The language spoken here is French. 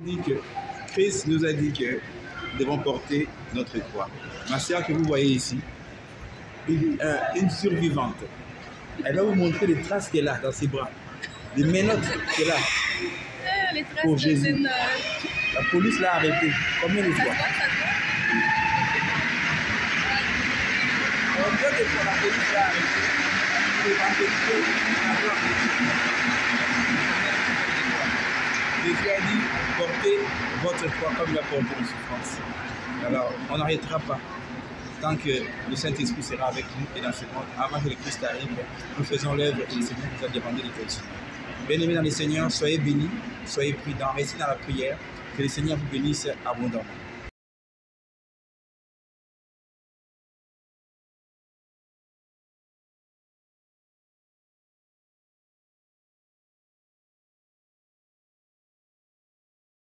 dit que Christ nous a dit que nous devons porter notre croix. Ma sœur que vous voyez ici, une, euh, une survivante, elle va vous montrer les traces qu'elle a dans ses bras, les menottes qu'elle a Ah, les traces pour Jésus. une, La police l'a arrêtée. Combien de fois? Combien de fois la police l'a arrêtée pour empêcher d'avoir Jésus portez votre croix comme il a porté nos souffrances. Alors, on n'arrêtera pas tant que le Saint-Esprit sera avec nous et dans ce monde. Avant que le Christ arrive, nous faisons l'œuvre que le Seigneur nous a demandé de continuer. Bien-aimés dans le Seigneur, soyez bénis, soyez prudents, restez dans la prière, que le Seigneur vous bénisse abondamment.